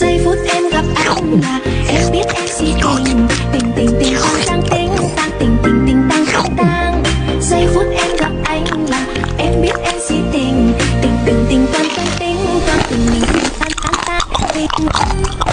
giây phút em gặp anh là em biết em si tình tình tình tình tăng tăng tình tăng tình tình tình tăng tăng tăng giây phút em gặp anh là em biết em si tình tình tình tình tăng tăng tình tăng tình tình tăng tăng tăng tăng